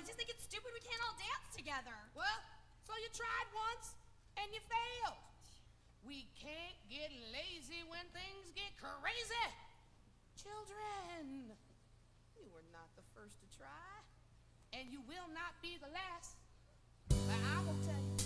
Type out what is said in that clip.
I just think it's stupid we can't all dance together. Well, so you tried once and you failed. We can't get lazy when things get crazy. Children, you were not the first to try, and you will not be the last. But I will tell you.